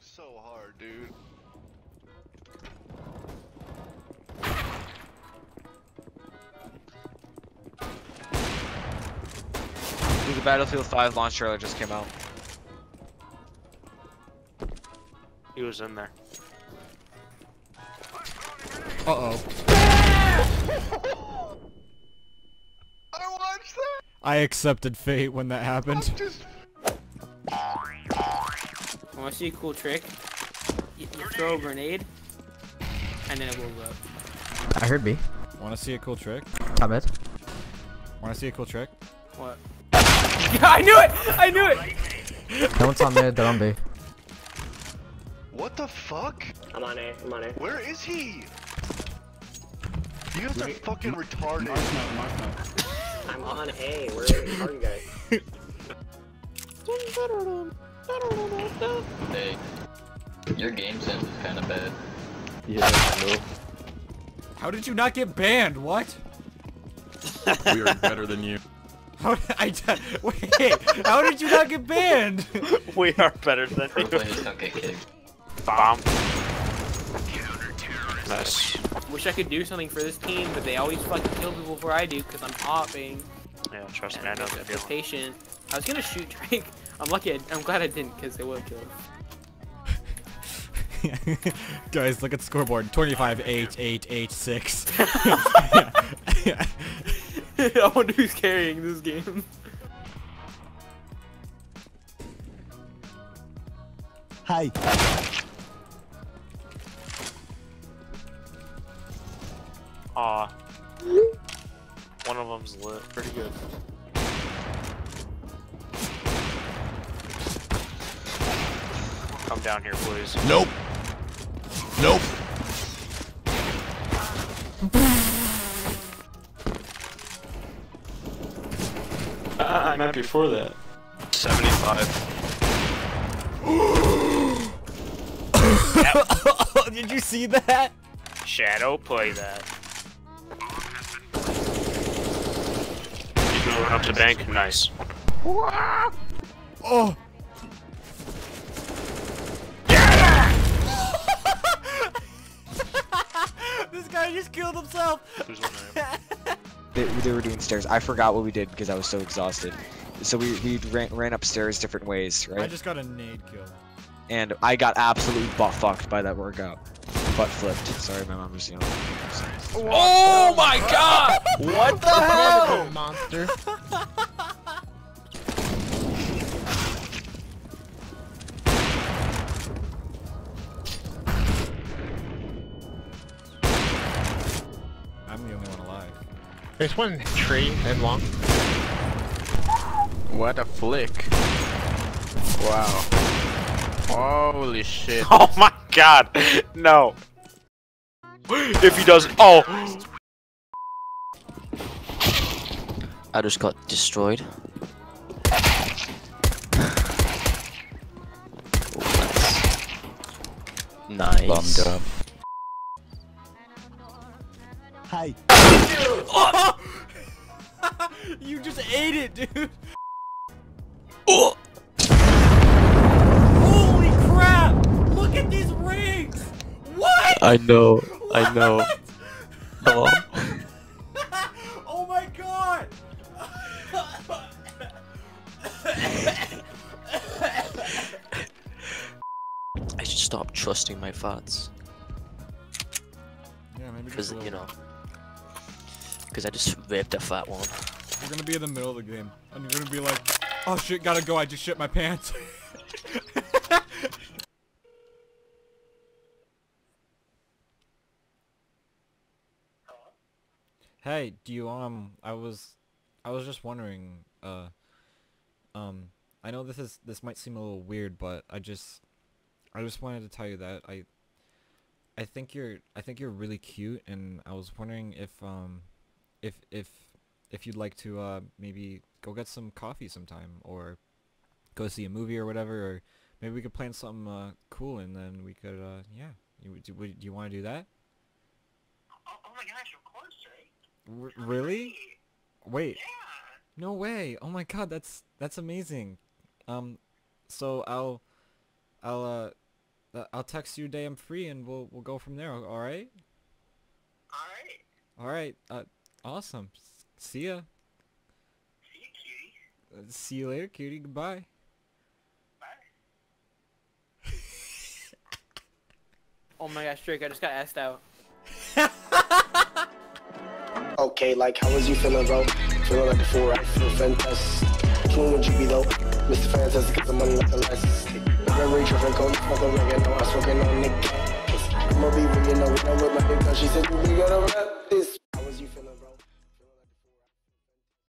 so hard, dude. Dude, the Battlefield 5 launch trailer just came out. He was in there. Uh-oh. I watched that. I accepted fate when that happened. Just Want to see a cool trick? You, you throw a grenade, and then it blows up. I heard B. Want to see a cool trick? Top mid. Want to see a cool trick? What? I knew it! I knew it! No one's on mid, they're on B. what the fuck? I'm on A. I'm on A. Where is he? You guys are fucking retarded. I'm on A. Where are you guys? Hey, your game sense is kind of bad. Yeah. How did you not get banned? What? We are better than you. How did I? Wait, how did you not get banned? we are better than you. players don't get kicked. Bomb. Nice. Wish I could do something for this team, but they always fucking kill people before I do because I'm hopping. Yeah, trust And me, I I'm know just the a bit feeling. patient. I was gonna shoot Drake. I'm lucky. I, I'm glad I didn't because they would have killed. Guys, look at the scoreboard. 25 8 8 8 6. I wonder who's carrying this game. Hi. Aw. One of them's lit. Pretty good. Come down here, please. Nope. Nope. Ah, I meant before that. 75. Did you see that? Shadow, play that. He's moving up to bank. Nice. Oh. Himself. Who's on there? They, they were doing stairs. I forgot what we did because I was so exhausted. So we, we ran, ran upstairs different ways, right? I just got a nade kill. And I got absolutely butt fucked by that workout. Butt flipped. Sorry, my mom was yelling. Oh my god! What the hell? Monster. There's one tree and long. What a flick. Wow. Holy shit. Oh my god! No. If he does, oh! I just got destroyed. Nice. Bummed up. you just ate it, dude. Oh! Holy crap! Look at these rings. What? I know. I know. Oh. oh my god! I should stop trusting my thoughts. yeah, maybe Because, you know. Because I just ripped a fat one. You're gonna be in the middle of the game, and you're gonna be like, "Oh shit, gotta go! I just shit my pants." hey, do you um? I was, I was just wondering. Uh, um, I know this is this might seem a little weird, but I just, I just wanted to tell you that I, I think you're, I think you're really cute, and I was wondering if um, if if if you'd like to uh maybe go get some coffee sometime or go see a movie or whatever or maybe we could plan something uh cool and then we could uh yeah you do, do you want to do that Oh, my gosh, of course, right? R- really wait Yeah. no way oh my god that's that's amazing um so I'll I'll uh uh, I'll text you day I'm free and we'll we'll go from there. All right. All right. All right. Uh, awesome. See ya. See you, cutie. Uh, see you later, cutie. Goodbye. Bye. Oh my gosh, Drake, I just got asked out. Okay, like, how was you feeling, bro? Feeling like before, I feel fantastic. Which one would you be, though? Mr. Fantastic, cause the money like elastic. Memory tripping, cold, fucking reggae, no, I'm smoking on the gas. I'ma be, you know, when I'm with my nigga, she said, we gotta rap.